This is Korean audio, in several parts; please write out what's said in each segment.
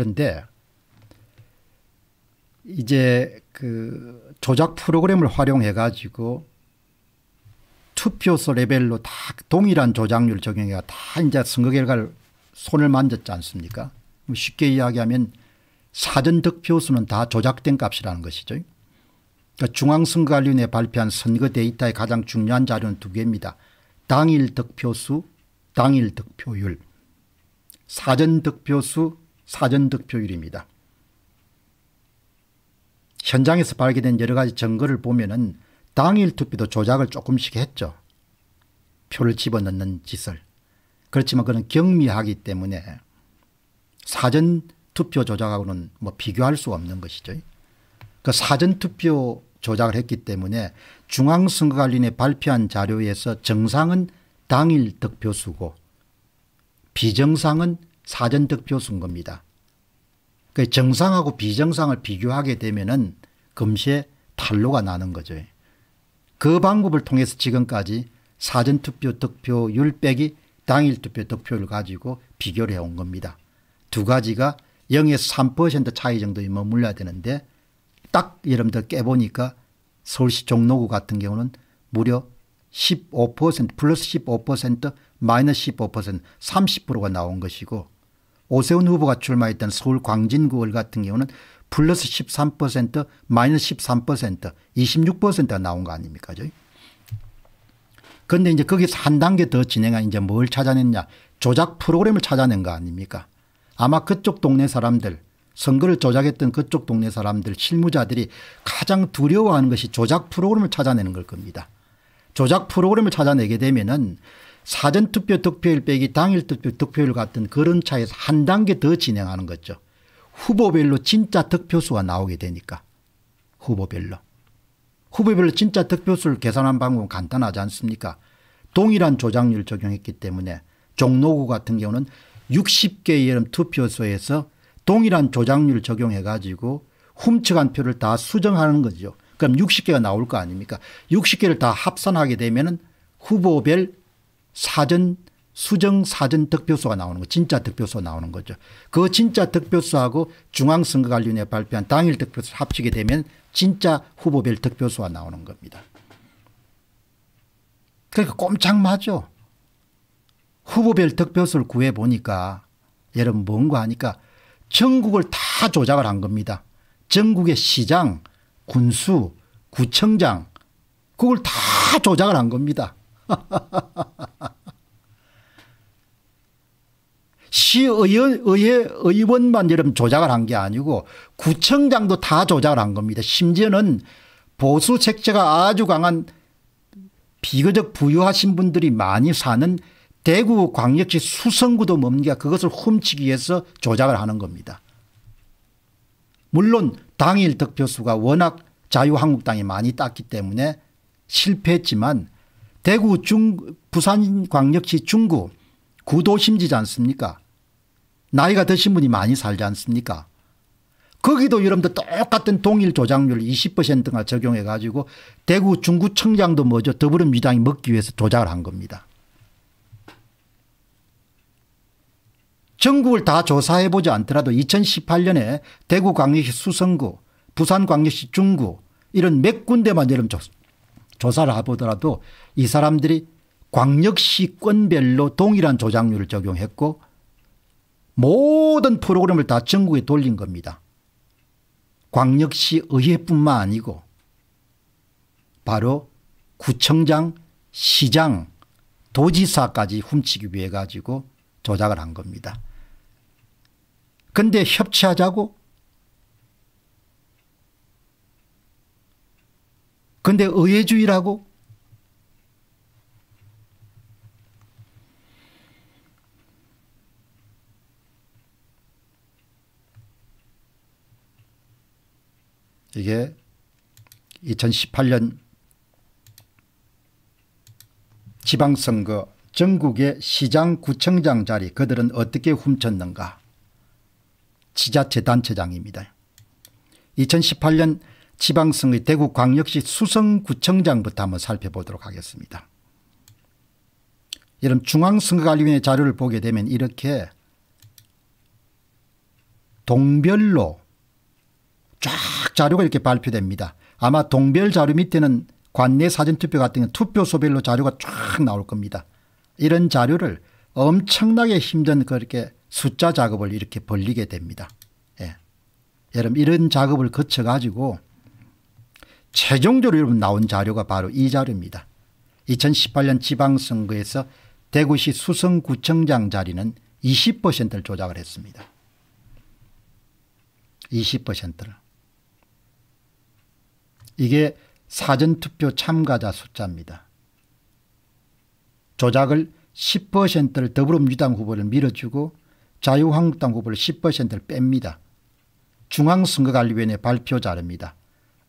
그런데 이제 그 조작 프로그램을 활용해 가지고 투표소 레벨로 다 동일한 조작률 적용해가 다 이제 선거 결과를 손을 만졌지 않습니까 뭐 쉽게 이야기하면 사전 득표수는 다 조작된 값이라는 것이죠. 그러니까 중앙선거관리위원회 발표한 선거 데이터의 가장 중요한 자료는 두 개입니다. 당일 득표수 당일 득표율 사전 득표수 사전 득표율입니다. 현장에서 발견된 여러 가지 증거를 보면 은 당일 투표도 조작을 조금씩 했죠. 표를 집어넣는 짓을. 그렇지만 그는 경미하기 때문에 사전 투표 조작하고는 뭐 비교할 수 없는 것이죠. 그 사전 투표 조작을 했기 때문에 중앙선거관리위원회 발표한 자료에서 정상은 당일 득표수고 비정상은 사전 득표수인 겁니다. 그 정상하고 비정상을 비교하게 되면은 금시에 탈로가 나는 거죠. 그 방법을 통해서 지금까지 사전 투표 득표율 빼기 당일 투표 득표율 가지고 비교를 해온 겁니다. 두 가지가 0에서 3% 차이 정도에 머물러야 되는데 딱 여러분들 깨보니까 서울시 종로구 같은 경우는 무려 15% 플러스 15% 마이너스 15% 30%가 나온 것이고 오세훈 후보가 출마했던 서울 광진구을 같은 경우는 플러스 13% 마이너스 13% 26%가 나온 거 아닙니까? 그런데 이제 거기서 한 단계 더 진행한 이제 뭘 찾아냈냐 조작 프로그램을 찾아낸 거 아닙니까? 아마 그쪽 동네 사람들 선거를 조작했던 그쪽 동네 사람들 실무자들이 가장 두려워하는 것이 조작 프로그램을 찾아내는 걸 겁니다. 조작 프로그램을 찾아내게 되면은 사전투표 득표율 빼기 당일투표 득표율 같은 그런 차에서 한 단계 더 진행하는 거죠. 후보별로 진짜 득표수가 나오게 되니까 후보별로. 후보별로 진짜 득표수를 계산한 방법은 간단하지 않습니까 동일한 조작률 적용했기 때문에 종로구 같은 경우는 60개의 투표소에서 동일한 조작률 적용해 가지고 훔쳐간 표를 다 수정하는 거죠. 그럼 60개가 나올 거 아닙니까 60개를 다 합산하게 되면 후보별 사전 수정 사전 득표수가 나오는 거 진짜 득표수가 나오는 거죠. 그 진짜 득표수하고 중앙선거관리위원회 발표한 당일 득표수 합치게 되면 진짜 후보별 득표수가 나오는 겁니다. 그러니까 꼼짝마죠. 후보별 득표수를 구해보니까 여러분 뭔가 하니까 전국을 다 조작을 한 겁니다. 전국의 시장, 군수, 구청장 그걸 다 조작을 한 겁니다. 시의원, 의회 의원만 여러분 조작을 한 게 아니고 구청장도 다 조작을 한 겁니다. 심지어는 보수 색채가 아주 강한 비교적 부유하신 분들이 많이 사는 대구 광역시 수성구도 뭡니까 그것을 훔치기 위해서 조작을 하는 겁니다. 물론 당일 득표수가 워낙 자유한국당이 많이 땄기 때문에 실패했지만 대구 중 부산광역시 중구 구도심지지 않습니까? 나이가 드신 분이 많이 살지 않습니까? 거기도 여러분들 똑같은 동일 조작률 20%가 적용해 가지고 대구 중구청장도 뭐죠? 더불어민주당이 먹기 위해서 조작을 한 겁니다. 전국을 다 조사해 보지 않더라도 2018년에 대구광역시 수성구 부산광역시 중구 이런 몇 군데만 여러분 조사를 해보더라도 이 사람들이 광역시권별로 동일한 조작률을 적용했고 모든 프로그램을 다 전국에 돌린 겁니다. 광역시 의회뿐만 아니고 바로 구청장 시장 도지사까지 훔치기 위해 가지고 조작을 한 겁니다. 근데 협치하자고? 근데 의회주의라고? 이게 2018년 지방선거 전국의 시장 구청장 자리 그들은 어떻게 훔쳤는가 지자체 단체장입니다. 2018년 지방선거 대구광역시 수성구청장부터 한번 살펴보도록 하겠습니다. 여러분 중앙선거관리위원회 자료를 보게 되면 이렇게 동별로 쫙 자료가 이렇게 발표됩니다. 아마 동별 자료 밑에는 관내 사전투표 같은 투표소별로 자료가 쫙 나올 겁니다. 이런 자료를 엄청나게 힘든 그렇게 숫자 작업을 이렇게 벌리게 됩니다. 예. 여러분 이런 작업을 거쳐 가지고 최종적으로 여러분 나온 자료가 바로 이 자료입니다. 2018년 지방선거에서 대구시 수성구청장 자리는 20%를 조작을 했습니다. 20%를. 이게 사전투표 참가자 숫자입니다. 조작을 10%를 더불어민주당 후보를 밀어주고 자유한국당 후보를 10%를 뺍니다. 중앙선거관리위원회 발표 자료입니다.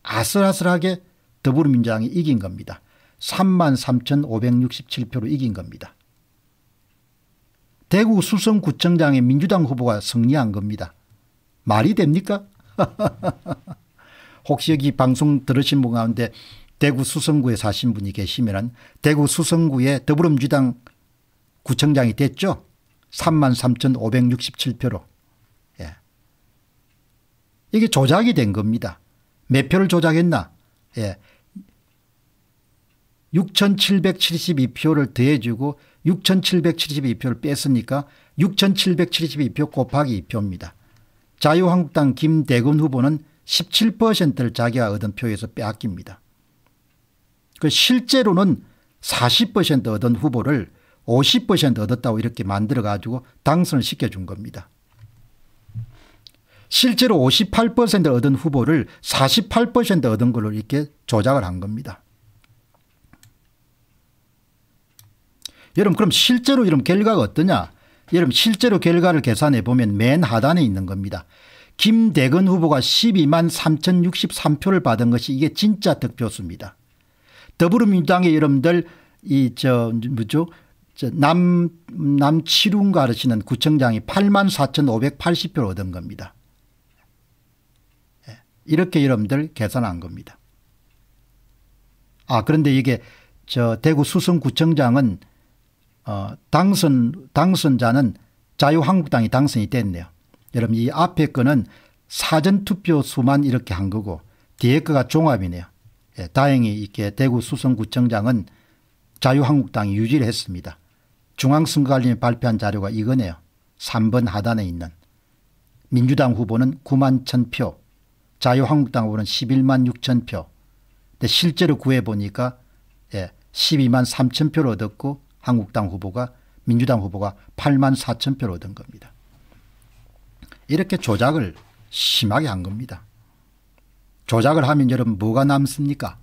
아슬아슬하게 더불어민주당이 이긴 겁니다. 3만 3,567표로 이긴 겁니다. 대구 수성구청장의 민주당 후보가 승리한 겁니다. 말이 됩니까? 혹시 여기 방송 들으신 분 가운데 대구 수성구에 사신 분이 계시면 대구 수성구에 더불어민주당 구청장이 됐죠. 3만 3,567표로. 예. 이게 조작이 된 겁니다. 몇 표를 조작했나? 예. 6,772표를 더해주고 6,772표를 뺐으니까 6,772표 곱하기 2표입니다. 자유한국당 김대근 후보는 17%를 자기가 얻은 표에서 빼앗깁니다. 그 실제로는 40% 얻은 후보를 50% 얻었다고 이렇게 만들어 가지고 당선을 시켜준 겁니다. 실제로 58% 얻은 후보를 48% 얻은 걸로 이렇게 조작을 한 겁니다. 여러분 그럼 실제로 이런 결과가 어떠냐 여러분 실제로 결과를 계산해 보면 맨 하단에 있는 겁니다. 김대건 후보가 12만 3063표를 받은 것이 이게 진짜 득표수입니다. 더불어민주당의 여러분들 이 저 뭐죠 남, 남치룬 가르치는 구청장이 8만 4,580표를 얻은 겁니다. 예, 이렇게 여러분들 계산한 겁니다. 아, 그런데 이게 저 대구 수성구청장은 어, 당선, 당선자는 자유한국당이 당선이 됐네요. 여러분 이 앞에 거는 사전투표 수만 이렇게 한 거고 뒤에 거가 종합이네요. 예, 다행히 이렇게 대구 수성구청장은 자유한국당이 유지를 했습니다. 중앙선거관리위 발표한 자료가 이거네요. 3번 하단에 있는 민주당 후보는 9만 1000표 자유한국당 후보는 11만 6천 표 근데 실제로 구해보니까 예, 12만 3천 표를 얻었고 한국당 후보가 민주당 후보가 8만 4천 표를 얻은 겁니다. 이렇게 조작을 심하게 한 겁니다. 조작을 하면 여러분 뭐가 남습니까?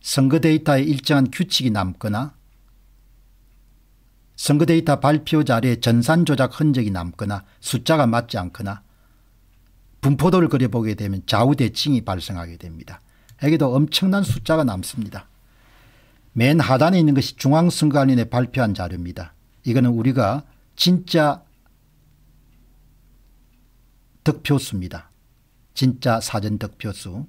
선거 데이터에 일정한 규칙이 남거나 선거 데이터 발표 자리에 전산 조작 흔적이 남거나 숫자가 맞지 않거나 분포도를 그려보게 되면 좌우대칭이 발생하게 됩니다. 여기도 엄청난 숫자가 남습니다. 맨 하단에 있는 것이 중앙선거관리에 발표한 자료입니다. 이거는 우리가 진짜 득표수입니다. 진짜 사전 득표수.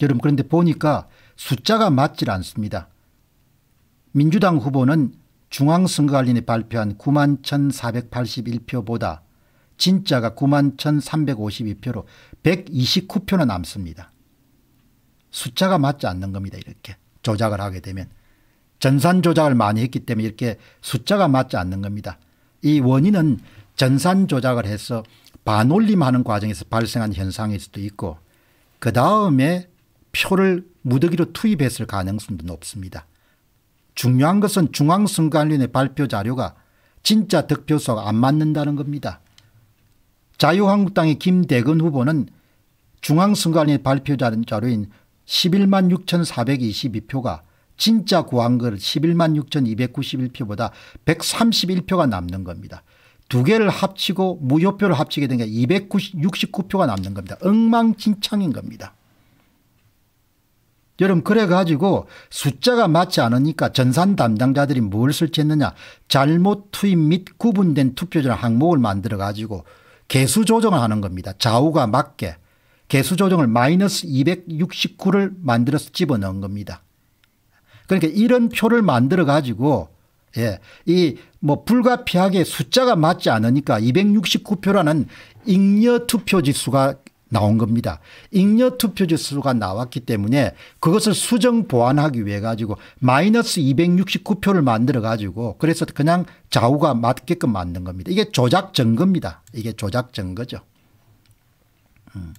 여러분 그런데 보니까 숫자가 맞질 않습니다. 민주당 후보는 중앙선거관리에 발표한 9만 1481표보다 진짜가 9만 1352표로 129표나 남습니다. 숫자가 맞지 않는 겁니다. 이렇게 조작을 하게 되면. 전산 조작을 많이 했기 때문에 이렇게 숫자가 맞지 않는 겁니다. 이 원인은 전산 조작을 해서 반올림하는 과정에서 발생한 현상일 수도 있고 그 다음에 표를 무더기로 투입했을 가능성도 높습니다. 중요한 것은 중앙선거관리원회 발표 자료가 진짜 득표수가 안 맞는다는 겁니다. 자유한국당의 김대근 후보는 중앙선거관리원회 발표 자료인 11만 6,422표가 진짜 구한 걸 11만 6,291표보다 131표가 남는 겁니다. 두 개를 합치고 무효표를 합치게 되니까 269표가 남는 겁니다. 엉망진창인 겁니다. 여러분 그래 가지고 숫자가 맞지 않으니까 전산 담당자들이 뭘 설치했느냐 잘못 투입 및 구분된 투표자 항목을 만들어 가지고 개수 조정을 하는 겁니다. 좌우가 맞게 개수 조정을 마이너스 269를 만들어서 집어넣은 겁니다. 그러니까 이런 표를 만들어 가지고 예. 이 뭐 불가피하게 숫자가 맞지 않으니까 269표라는 잉여 투표 지수가 나온 겁니다. 잉여 투표 지수가 나왔기 때문에 그것을 수정 보완하기 위해 가지고 마이너스 269표를 만들어 가지고 그래서 그냥 좌우가 맞게끔 만든 겁니다. 이게 조작 증거입니다. 이게 조작 증거죠. 음.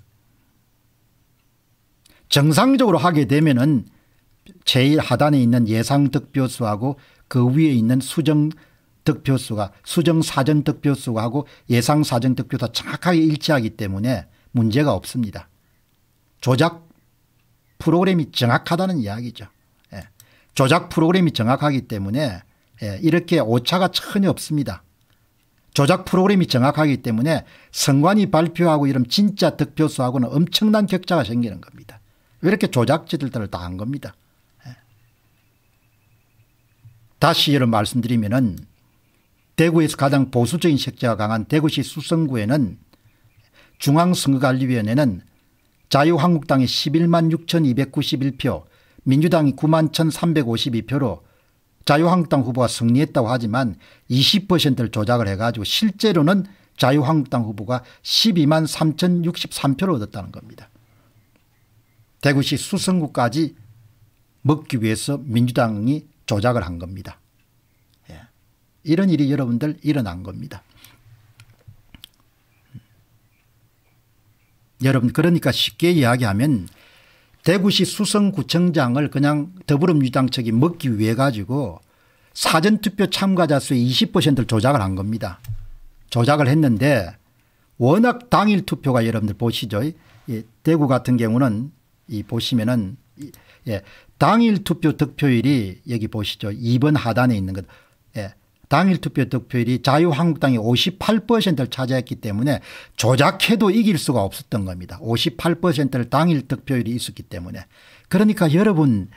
정상적으로 하게 되면은 제일 하단에 있는 예상 득표수하고 그 위에 있는 수정 득표수가 수정 사전 득표수하고 예상 사전 득표수가 정확하게 일치하기 때문에 문제가 없습니다. 조작 프로그램이 정확하다는 이야기죠. 예. 조작 프로그램이 정확하기 때문에 예. 이렇게 오차가 전혀 없습니다. 조작 프로그램이 정확하기 때문에 선관위 발표하고 이런 진짜 득표수하고는 엄청난 격차가 생기는 겁니다. 왜 이렇게 조작지들을 다 한 겁니다. 다시 이런 말씀드리면은 대구에서 가장 보수적인 색채가 강한 대구시 수성구에는 중앙선거관리위원회는 자유한국당이 11만 6,291표 민주당이 9만 1,352표로 자유한국당 후보가 승리했다고 하지만 20%를 조작을 해가지고 실제로는 자유한국당 후보가 12만 3,063표를 얻었다는 겁니다. 대구시 수성구까지 먹기 위해서 민주당이 조작을 한 겁니다. 예. 이런 일이 여러분들 일어난 겁니다. 여러분 그러니까 쉽게 이야기하면 대구시 수성구청장을 그냥 더불어민주당 측이 먹기 위해 가지고 사전투표 참가자 수의 20%를 조작을 한 겁니다. 조작을 했는데 워낙 당일 투표가 여러분들 보시죠. 예, 대구 같은 경우는 이 보시면은 예, 당일 투표 득표율이 여기 보시죠. 2번 하단에 있는 것. 예. 당일 투표 득표율이 자유한국당이 58%를 차지했기 때문에 조작해도 이길 수가 없었던 겁니다. 58%를 당일 득표율이 있었기 때문에. 그러니까 여러분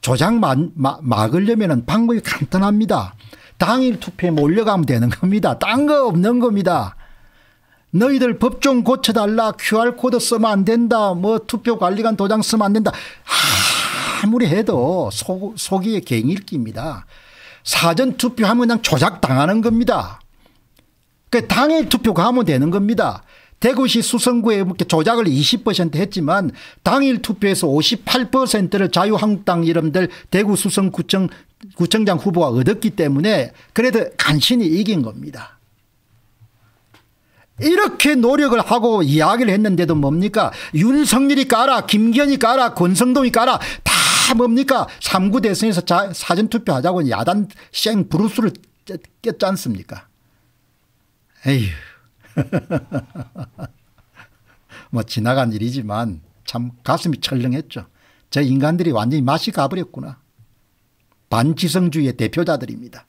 조작 막, 막으려면 방법이 간단합니다. 당일 투표에 몰려가면 되는 겁니다. 딴 거 없는 겁니다. 너희들 법 좀 고쳐달라 QR코드 쓰면 안 된다 뭐 투표관리관 도장 쓰면 안 된다 아무리 해도 속, 속이 갱일기입니다. 사전 투표하면 그냥 조작당하는 겁니다. 그 당일 투표 가면 되는 겁니다. 대구시 수성구에 조작을 20% 했지만 당일 투표에서 58%를 자유한국당 이름들 대구 수성구청 구청장 후보가 얻었기 때문에 그래도 간신히 이긴 겁니다. 이렇게 노력을 하고 이야기를 했는데도 뭡니까 윤석열이 까라 김기현이 까라 권성동이 까라 다 뭡니까? 3구 대선에서 사전투표 하자고 야단 쌩 브루스를 꼈지 않습니까? 에휴. 뭐 지나간 일이지만 참 가슴이 철렁했죠. 저 인간들이 완전히 맛이 가버렸구나. 반지성주의의 대표자들입니다.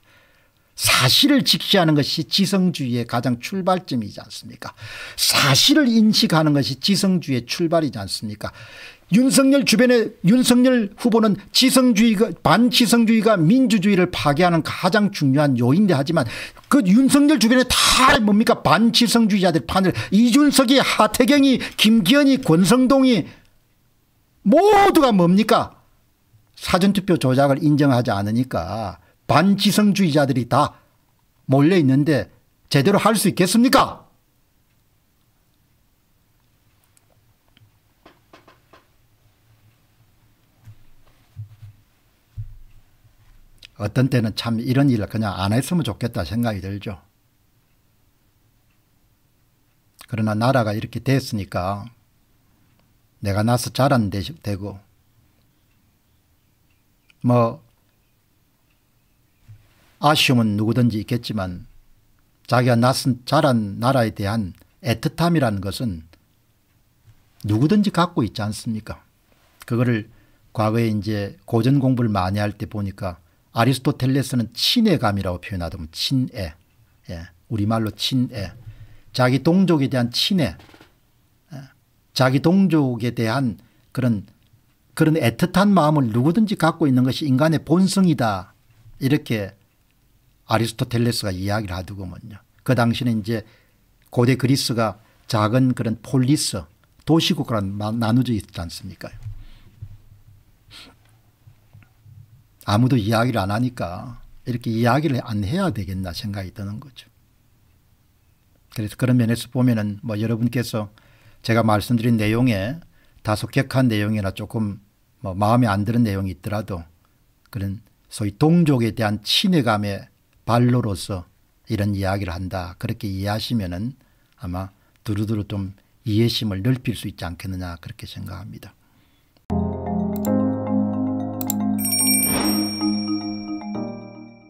사실을 직시하는 것이 지성주의의 가장 출발점이지 않습니까? 사실을 인식하는 것이 지성주의의 출발이지 않습니까 윤석열 주변에 윤석열 후보는 지성주의가 반지성주의가 민주주의를 파괴하는 가장 중요한 요인데 하지만 그 윤석열 주변에 다 뭡니까? 반지성주의자들 판을. 이준석이 하태경이 김기현이 권성동이 모두가 뭡니까? 사전투표 조작을 인정하지 않으니까 반지성주의자들이 다 몰려 있는데 제대로 할 수 있겠습니까 어떤 때는 참 이런 일을 그냥 안 했으면 좋겠다 생각이 들죠. 그러나 나라가 이렇게 됐으니까 내가 나서 자란 되고 뭐 아쉬움은 누구든지 있겠지만 자기가 나선 자란 나라에 대한 애틋함이라는 것은 누구든지 갖고 있지 않습니까 그거를 과거에 이제 고전 공부를 많이 할 때 보니까 아리스토텔레스는 친애감이라고 표현하더만 친애. 예. 우리말로 친애. 자기 동족에 대한 친애. 예. 자기 동족에 대한 그런 그런 애틋한 마음을 누구든지 갖고 있는 것이 인간의 본성이다. 이렇게 아리스토텔레스가 이야기를 하더구먼요. 그 당시는 이제 고대 그리스가 작은 그런 폴리스 도시국으로 나누어져 있지 않습니까? 아무도 이야기를 안 하니까 이렇게 이야기를 안 해야 되겠나 생각이 드는 거죠. 그래서 그런 면에서 보면은 뭐 여러분께서 제가 말씀드린 내용에 다소 격한 내용이나 조금 뭐 마음에 안 드는 내용이 있더라도 그런 소위 동족에 대한 친애감의 발로로서 이런 이야기를 한다. 그렇게 이해하시면은 아마 두루두루 좀 이해심을 넓힐 수 있지 않겠느냐 그렇게 생각합니다.